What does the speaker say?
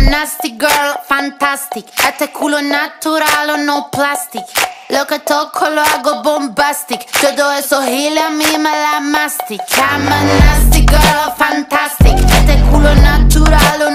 nasty girl, fantastic. Este culo natural o no plastic. Lo que toco lo hago bombastic. Todo eso gila a mí me la mastic. I'm a nasty